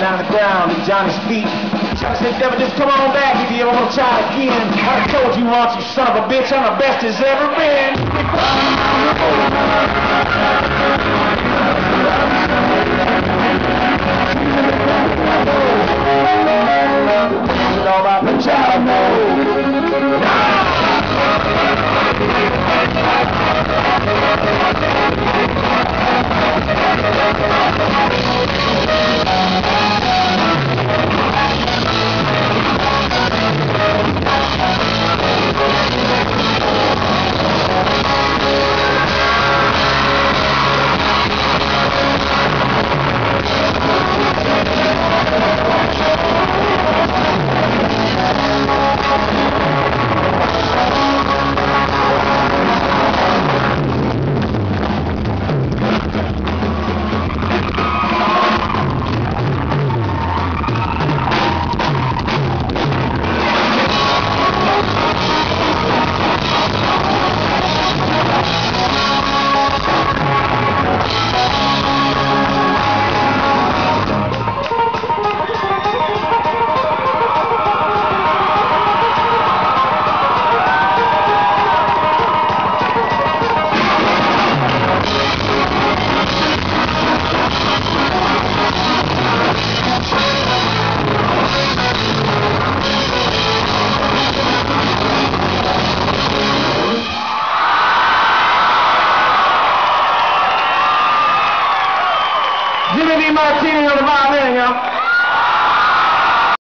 down the ground at Johnny's feet. Johnny said, Devil, just come on back if you ever want to try again. I told you once, you son of a bitch, I'm the best there's ever been. Martinez.